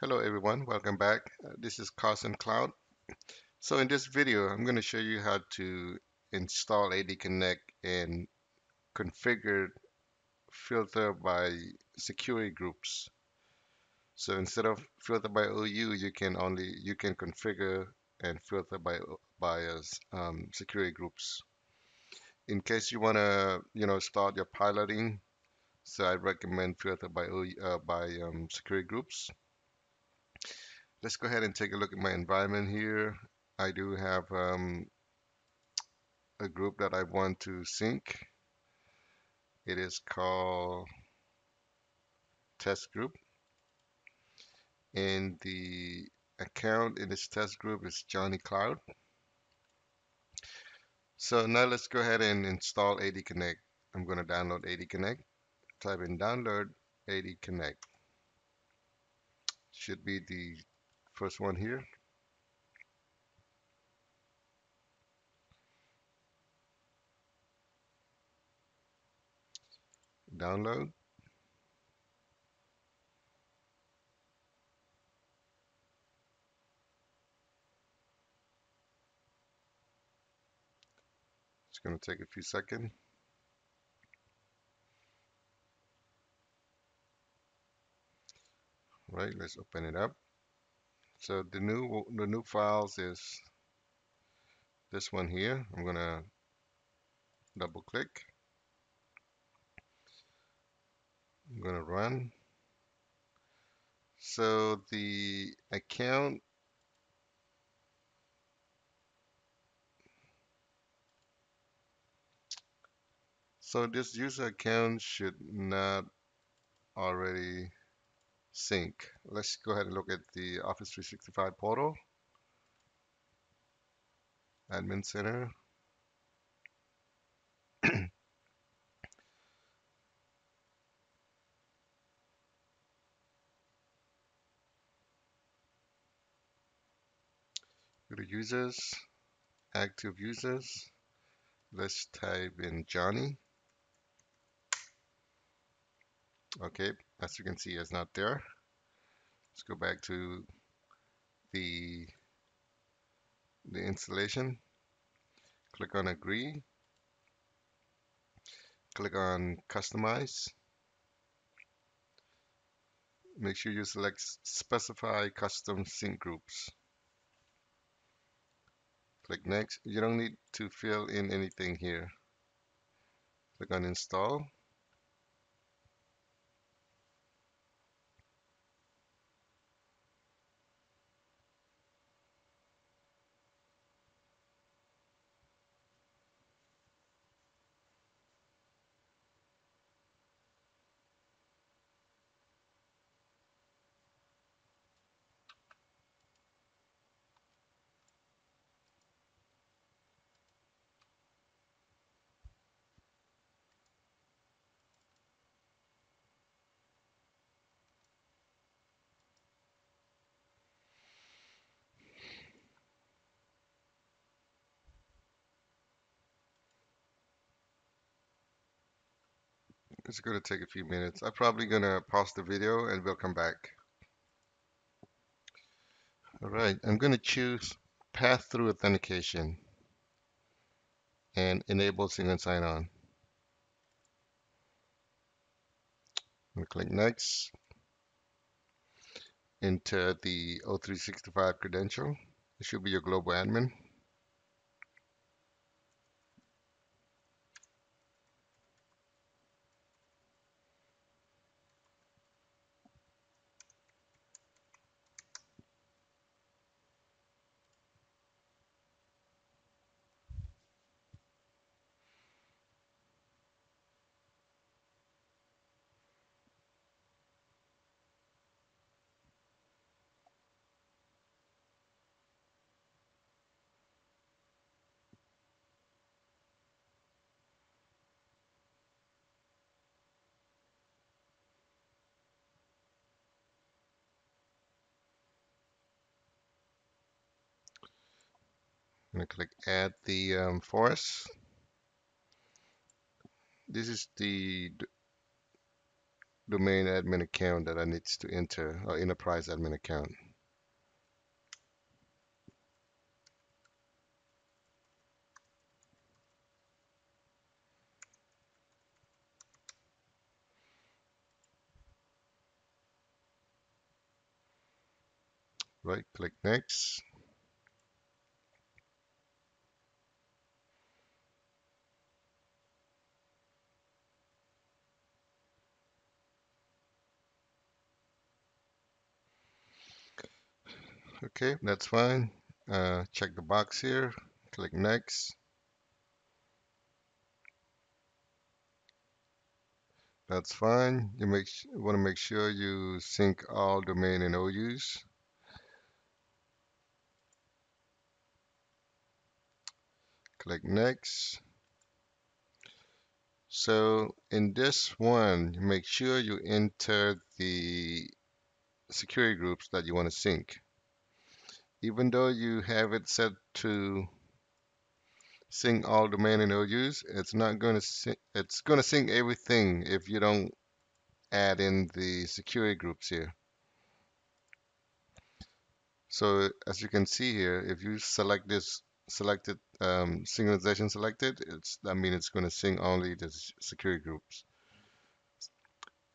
Hello everyone, welcome back. Uh, this is Carson Cloud. So in this video, I'm going to show you how to install AD Connect and configure filter by security groups. So instead of filter by OU, you can only you can configure and filter by by uh, um, security groups. In case you want to, you know, start your piloting, so I recommend filter by OU, uh, by um, security groups. Let's go ahead and take a look at my environment here. I do have um, a group that I want to sync. It is called test group. And the account in this test group is Johnny Cloud. So now let's go ahead and install AD Connect. I'm going to download AD Connect. Type in download AD Connect. Should be the first one here. Download. It's going to take a few seconds. Right, let's open it up. So the new the new files is this one here. I'm gonna double click. I'm gonna run. So the account so this user account should not already sync. Let's go ahead and look at the Office 365 portal. Admin Center. Go to users, active users. Let's type in Johnny. Okay, as you can see, it's not there. Let's go back to the the installation. Click on agree. Click on customize. Make sure you select specify custom sync groups. Click next. You don't need to fill in anything here. Click on install. It's going to take a few minutes. I'm probably going to pause the video and we'll come back. All right, I'm going to choose pass through authentication and enable single sign-on. Click next. Enter the O365 credential. It should be your global admin. I'm going to click add the um, forest. This is the domain admin account that I needs to enter or enterprise admin account. Right, click next. Okay, that's fine. Uh, check the box here, click next. That's fine. You make want to make sure you sync all domain and OUs. Click next. So in this one, make sure you enter the security groups that you want to sync. Even though you have it set to sync all domain and OUs, it's not going to sync, it's going to sync everything if you don't add in the security groups here. So as you can see here, if you select this selected um, synchronization selected, it's that means it's going to sync only the security groups.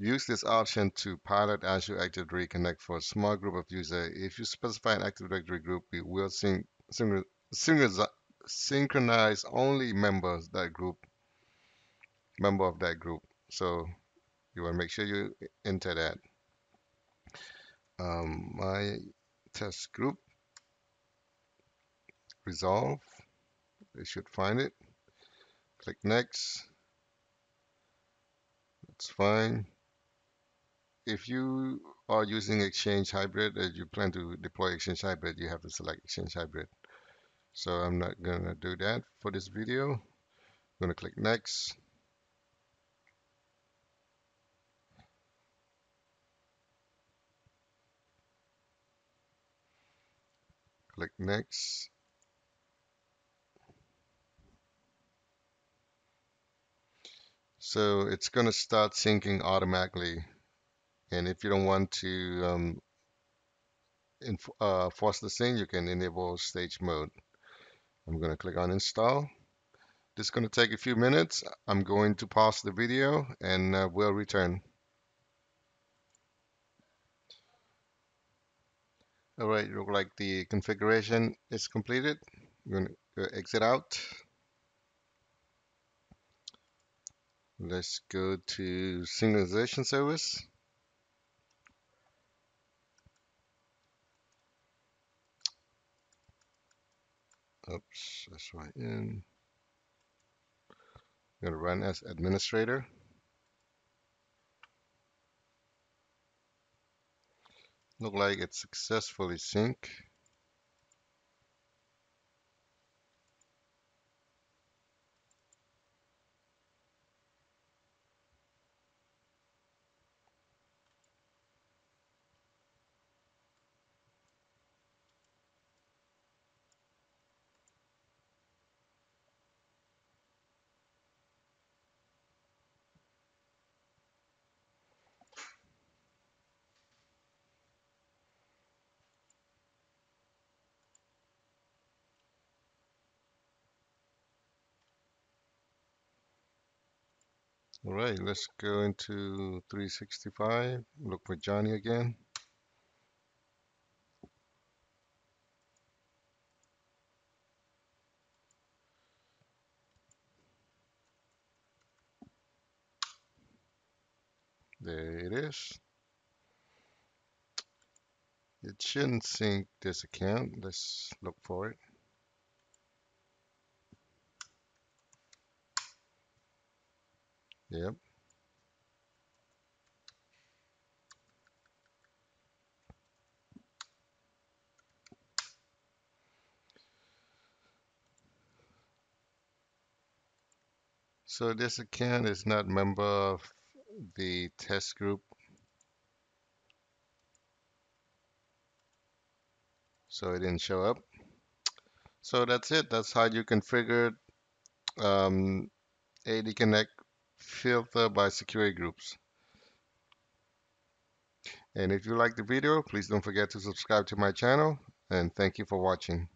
Use this option to pilot Azure Active Directory Connect for a small group of users. If you specify an Active Directory group, it will sync, synchronize, synchronize only members that group, member of that group. So you want to make sure you enter that. Um, my test group resolve. They should find it. Click next. That's fine. If you are using Exchange Hybrid, as you plan to deploy Exchange Hybrid, you have to select Exchange Hybrid. So I'm not going to do that for this video. I'm going to click next. Click next. So it's going to start syncing automatically. And if you don't want to um, uh, force the sync, you can enable stage mode. I'm going to click on install. This is going to take a few minutes. I'm going to pause the video and uh, we'll return. All right, look like the configuration is completed. I'm going to exit out. Let's go to synchronization service. Oops, in. I'm going to run as administrator. Look like it's successfully sync. All right, let's go into 365, look for Johnny again. There it is. It shouldn't sync this account. Let's look for it. Yep. So this account is not member of the test group. So it didn't show up. So that's it. That's how you configure um, AD Connect filter by security groups. And if you like the video, please don't forget to subscribe to my channel and thank you for watching.